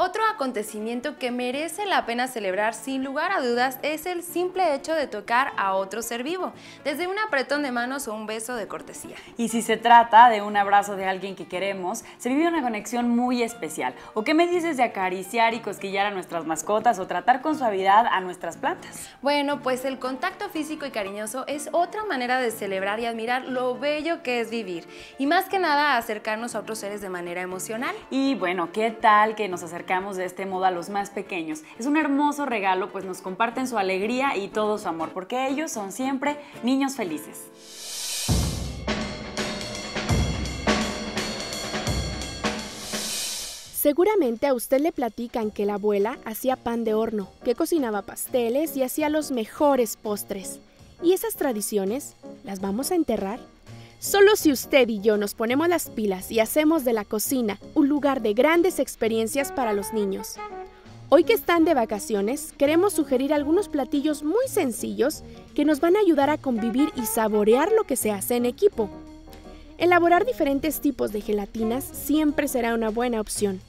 Otro acontecimiento que merece la pena celebrar sin lugar a dudas es el simple hecho de tocar a otro ser vivo, desde un apretón de manos o un beso de cortesía. Y si se trata de un abrazo de alguien que queremos, se vive una conexión muy especial. ¿O qué me dices de acariciar y cosquillar a nuestras mascotas o tratar con suavidad a nuestras plantas? Bueno, pues el contacto físico y cariñoso es otra manera de celebrar y admirar lo bello que es vivir. Y más que nada acercarnos a otros seres de manera emocional. Y bueno, ¿qué tal que nos acercamos de este modo a los más pequeños. Es un hermoso regalo, pues nos comparten su alegría y todo su amor, porque ellos son siempre niños felices. Seguramente a usted le platican que la abuela hacía pan de horno, que cocinaba pasteles y hacía los mejores postres. ¿Y esas tradiciones las vamos a enterrar? Solo si usted y yo nos ponemos las pilas y hacemos de la cocina un lugar de grandes experiencias para los niños. Hoy que están de vacaciones, queremos sugerir algunos platillos muy sencillos que nos van a ayudar a convivir y saborear lo que se hace en equipo. Elaborar diferentes tipos de gelatinas siempre será una buena opción.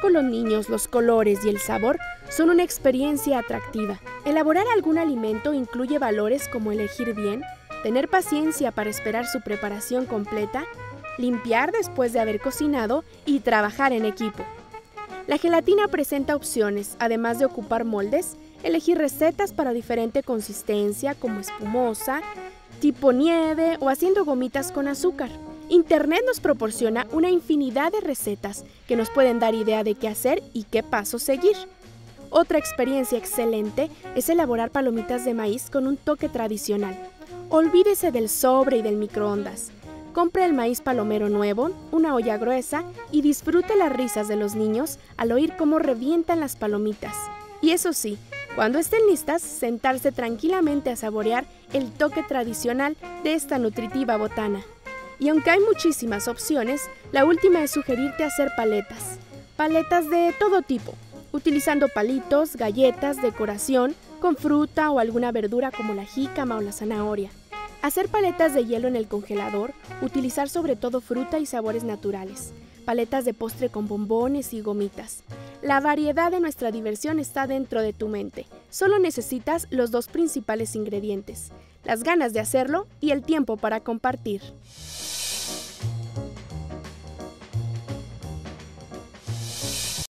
Con los niños, los colores y el sabor son una experiencia atractiva. Elaborar algún alimento incluye valores como elegir bien, tener paciencia para esperar su preparación completa, limpiar después de haber cocinado y trabajar en equipo. La gelatina presenta opciones, además de ocupar moldes, elegir recetas para diferente consistencia como espumosa, tipo nieve o haciendo gomitas con azúcar. Internet nos proporciona una infinidad de recetas que nos pueden dar idea de qué hacer y qué pasos seguir. Otra experiencia excelente es elaborar palomitas de maíz con un toque tradicional. Olvídese del sobre y del microondas. Compre el maíz palomero nuevo, una olla gruesa y disfrute las risas de los niños al oír cómo revientan las palomitas. Y eso sí, cuando estén listas, sentarse tranquilamente a saborear el toque tradicional de esta nutritiva botana. Y aunque hay muchísimas opciones, la última es sugerirte hacer paletas. Paletas de todo tipo, utilizando palitos, galletas, decoración, con fruta o alguna verdura como la jícama o la zanahoria. Hacer paletas de hielo en el congelador, utilizar sobre todo fruta y sabores naturales, paletas de postre con bombones y gomitas. La variedad de nuestra diversión está dentro de tu mente. Solo necesitas los dos principales ingredientes, las ganas de hacerlo y el tiempo para compartir.